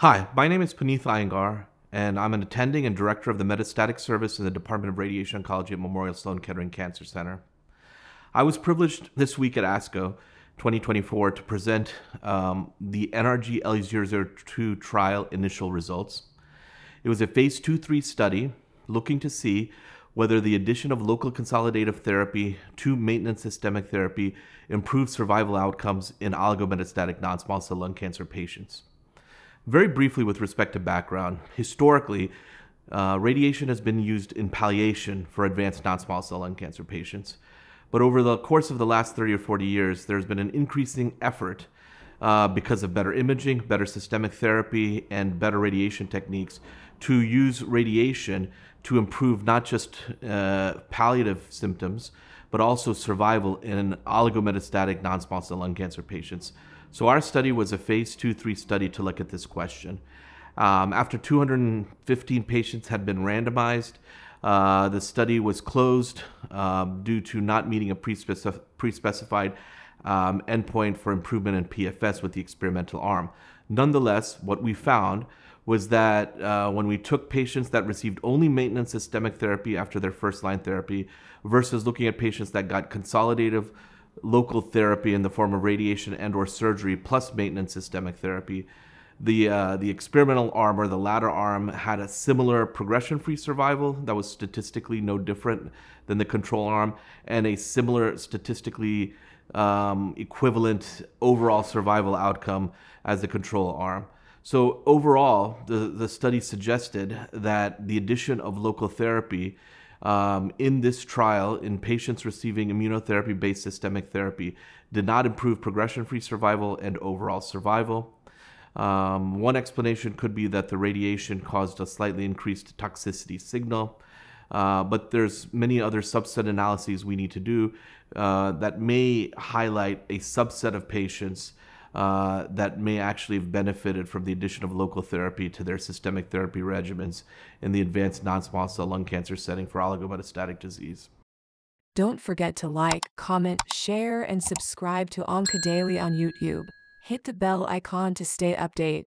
Hi, my name is Puneet Iyengar, and I'm an attending and director of the Metastatic Service in the Department of Radiation Oncology at Memorial Sloan Kettering Cancer Center. I was privileged this week at ASCO 2024 to present um, the NRG L002 trial initial results. It was a phase 2 3 study looking to see whether the addition of local consolidative therapy to maintenance systemic therapy improved survival outcomes in oligometastatic non small cell lung cancer patients. Very briefly, with respect to background, historically, uh, radiation has been used in palliation for advanced non small cell lung cancer patients. But over the course of the last 30 or 40 years, there's been an increasing effort uh, because of better imaging, better systemic therapy, and better radiation techniques to use radiation to improve not just uh, palliative symptoms, but also survival in oligometastatic non small cell lung cancer patients. So our study was a phase two, three study to look at this question. Um, after 215 patients had been randomized, uh, the study was closed um, due to not meeting a pre-specif- pre-specified um, endpoint for improvement in PFS with the experimental arm. Nonetheless, what we found was that uh, when we took patients that received only maintenance systemic therapy after their first line therapy versus looking at patients that got consolidative local therapy in the form of radiation and or surgery plus maintenance systemic therapy. The, uh, the experimental arm or the latter arm had a similar progression free survival that was statistically no different than the control arm and a similar statistically um, equivalent overall survival outcome as the control arm. So, overall, the, the study suggested that the addition of local therapy um, in this trial in patients receiving immunotherapy based systemic therapy did not improve progression free survival and overall survival. Um, one explanation could be that the radiation caused a slightly increased toxicity signal. Uh, but there's many other subset analyses we need to do uh, that may highlight a subset of patients uh, that may actually have benefited from the addition of local therapy to their systemic therapy regimens in the advanced non-small cell lung cancer setting for oligometastatic disease. Don't forget to like, comment, share, and subscribe to Onco Daily on YouTube. Hit the bell icon to stay update.